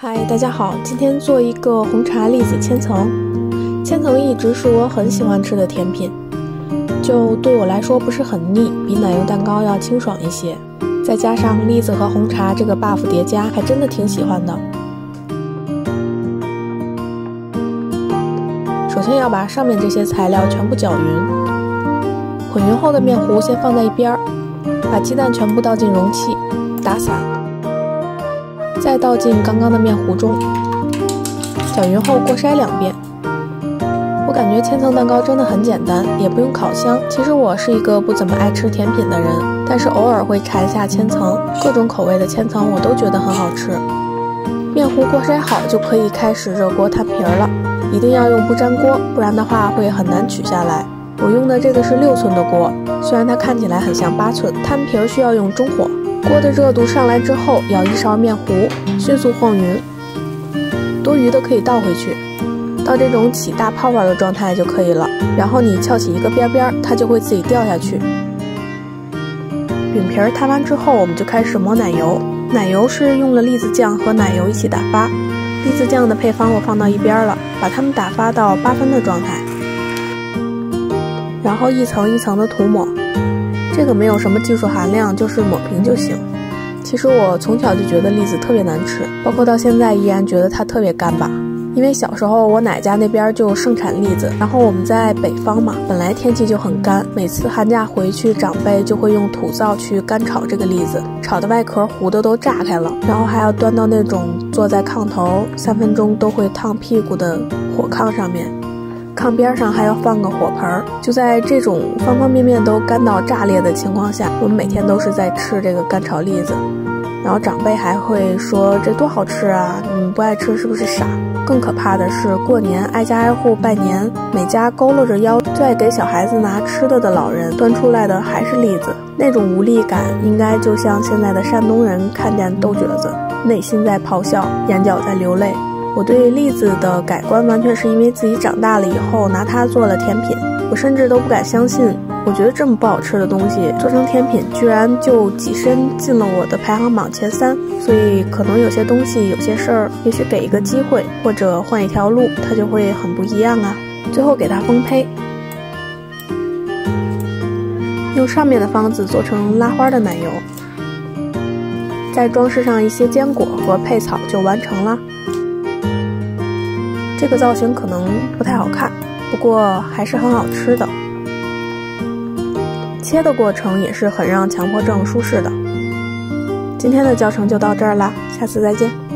嗨，大家好，今天做一个红茶栗子千层。千层一直是我很喜欢吃的甜品，就对我来说不是很腻，比奶油蛋糕要清爽一些。再加上栗子和红茶这个 buff 叠加，还真的挺喜欢的。首先要把上面这些材料全部搅匀，混匀后的面糊先放在一边儿，把鸡蛋全部倒进容器，打散。再倒进刚刚的面糊中，搅匀后过筛两遍。我感觉千层蛋糕真的很简单，也不用烤箱。其实我是一个不怎么爱吃甜品的人，但是偶尔会馋一下千层，各种口味的千层我都觉得很好吃。面糊过筛好就可以开始热锅摊皮儿了，一定要用不粘锅，不然的话会很难取下来。我用的这个是六寸的锅，虽然它看起来很像八寸，摊皮儿需要用中火。锅的热度上来之后，舀一勺面糊，迅速晃匀，多余的可以倒回去，到这种起大泡泡的状态就可以了。然后你翘起一个边边，它就会自己掉下去。饼皮儿摊完之后，我们就开始抹奶油。奶油是用了栗子酱和奶油一起打发，栗子酱的配方我放到一边了，把它们打发到八分的状态，然后一层一层的涂抹。这个没有什么技术含量，就是抹平就行。其实我从小就觉得栗子特别难吃，包括到现在依然觉得它特别干巴。因为小时候我奶家那边就盛产栗子，然后我们在北方嘛，本来天气就很干，每次寒假回去，长辈就会用土灶去干炒这个栗子，炒的外壳糊的都炸开了，然后还要端到那种坐在炕头三分钟都会烫屁股的火炕上面。炕边上还要放个火盆儿，就在这种方方面面都干到炸裂的情况下，我们每天都是在吃这个干炒栗子。然后长辈还会说这多好吃啊，你们不爱吃是不是傻？更可怕的是过年挨家挨户拜年，每家佝偻着腰最爱给小孩子拿吃的的老人端出来的还是栗子，那种无力感应该就像现在的山东人看见豆角子，内心在咆哮，眼角在流泪。我对栗子的改观完全是因为自己长大了以后拿它做了甜品，我甚至都不敢相信，我觉得这么不好吃的东西做成甜品，居然就跻身进了我的排行榜前三。所以可能有些东西、有些事儿，也许给一个机会或者换一条路，它就会很不一样啊。最后给它封胚，用上面的方子做成拉花的奶油，再装饰上一些坚果和配草就完成了。这个造型可能不太好看，不过还是很好吃的。切的过程也是很让强迫症舒适的。今天的教程就到这儿啦，下次再见。